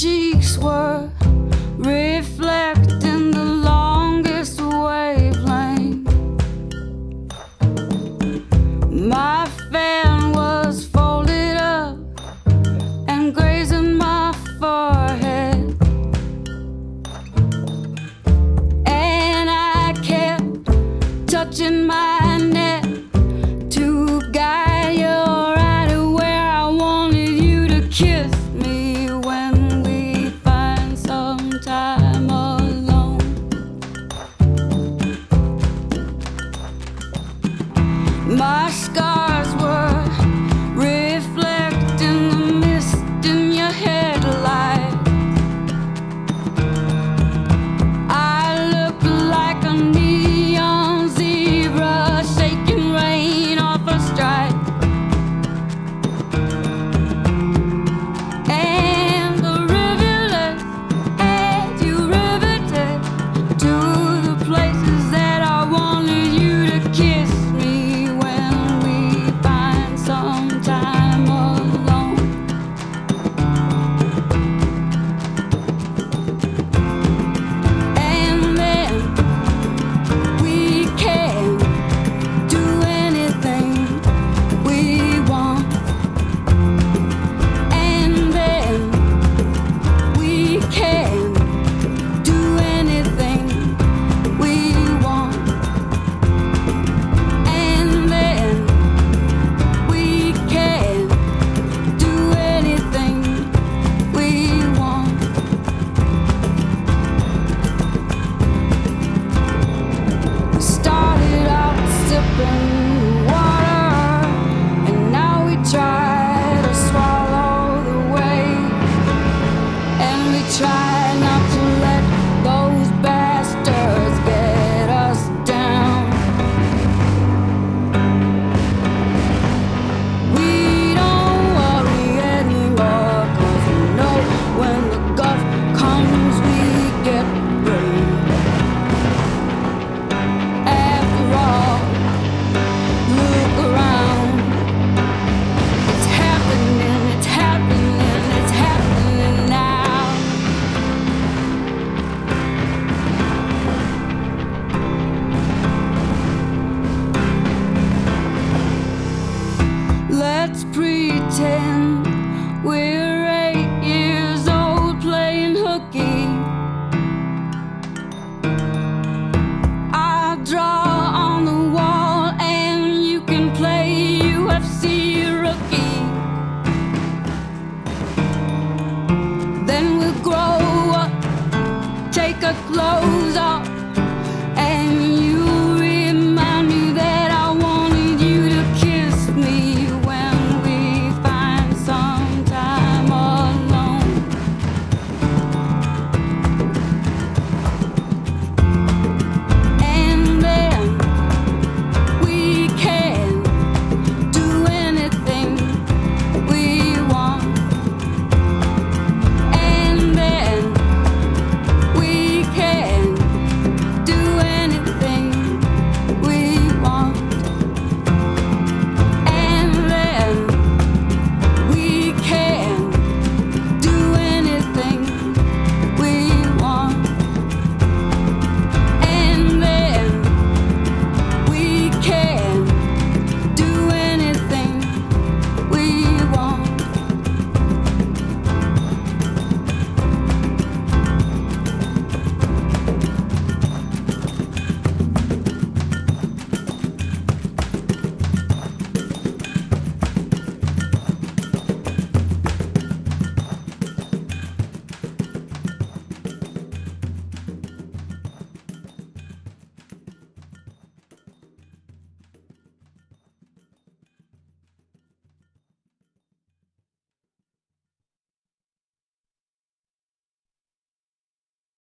cheeks were reflecting the longest wavelength. My fan was folded up and grazing my forehead. And I kept touching my Scar